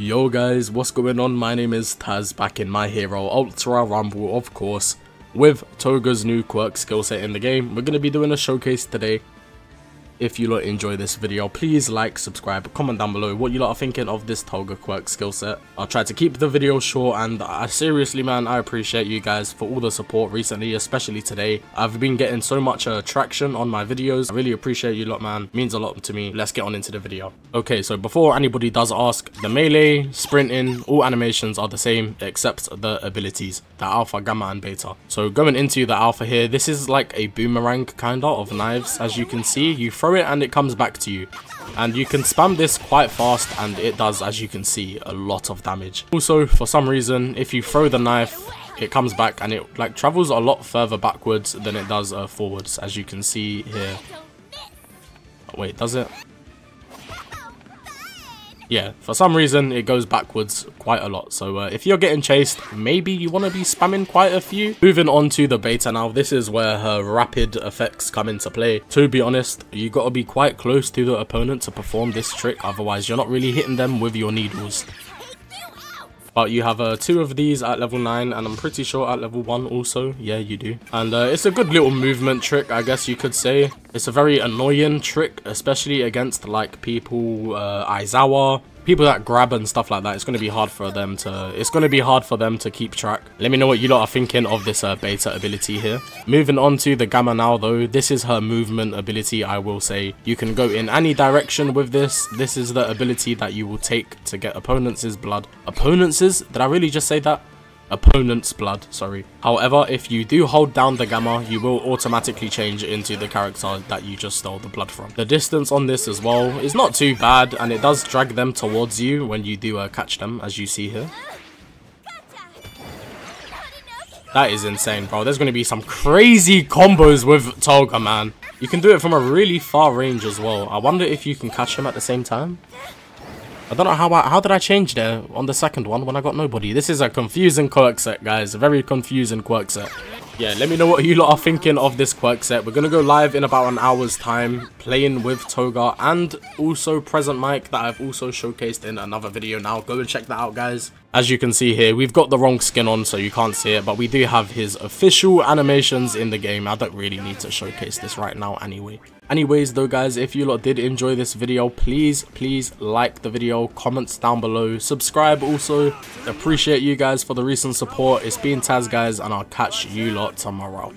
Yo guys, what's going on? My name is Taz, back in My Hero Ultra Rumble, of course, with Toga's new quirk skill set in the game. We're going to be doing a showcase today if you lot enjoy this video, please like, subscribe, comment down below what you lot are thinking of this Toga quirk skill set. I'll try to keep the video short and I seriously man, I appreciate you guys for all the support recently, especially today. I've been getting so much uh, traction on my videos. I really appreciate you lot man, means a lot to me. Let's get on into the video. Okay, so before anybody does ask, the melee, sprinting, all animations are the same except the abilities, the alpha, gamma and beta. So going into the alpha here, this is like a boomerang kinda of knives as you can see. You throw throw it and it comes back to you. And you can spam this quite fast and it does, as you can see, a lot of damage. Also, for some reason, if you throw the knife, it comes back and it like travels a lot further backwards than it does uh, forwards, as you can see here. Wait, does it? Yeah, for some reason it goes backwards quite a lot. So uh, if you're getting chased, maybe you want to be spamming quite a few. Moving on to the beta now, this is where her rapid effects come into play. To be honest, you got to be quite close to the opponent to perform this trick, otherwise you're not really hitting them with your needles. But you have uh, two of these at level 9 and I'm pretty sure at level 1 also. Yeah, you do. And uh, it's a good little movement trick, I guess you could say. It's a very annoying trick, especially against like people, uh, Aizawa, people that grab and stuff like that, it's going to be hard for them to, it's going to be hard for them to keep track. Let me know what you lot are thinking of this uh, beta ability here. Moving on to the Gamma now though, this is her movement ability, I will say. You can go in any direction with this. This is the ability that you will take to get opponents' blood. Opponents'? Did I really just say that? Opponent's blood, sorry. However, if you do hold down the gamma, you will automatically change into the character that you just stole the blood from. The distance on this as well is not too bad, and it does drag them towards you when you do uh, catch them, as you see here. That is insane, bro. There's going to be some crazy combos with Toga, man. You can do it from a really far range as well. I wonder if you can catch him at the same time. I don't know how I, how did I change there on the second one when I got nobody. This is a confusing quirk set, guys. A very confusing quirk set. Yeah, let me know what you lot are thinking of this quirk set. We're going to go live in about an hour's time playing with Toga and also Present Mic that I've also showcased in another video now. Go and check that out, guys. As you can see here, we've got the wrong skin on, so you can't see it, but we do have his official animations in the game. I don't really need to showcase this right now anyway. Anyways though guys, if you lot did enjoy this video, please, please like the video, comments down below, subscribe also. Appreciate you guys for the recent support. It's been Taz guys, and I'll catch you lot tomorrow.